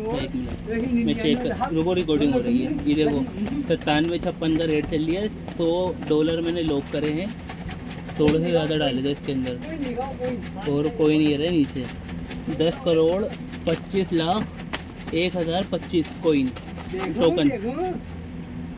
एक मिनट मैं चेक कर रुको रिकॉर्डिंग हो रही है। ये देखो, सत्तानवे छप्पन का रेट चल रहा है। सौ डॉलर मैंने लॉक करे हैं। थोड़े से ज़्यादा डाले थे इसके अंदर। और कोई नहीं रहा नीचे। दस करोड़ पच्चीस लाख एक हज़ार पच्चीस कोइन टोकन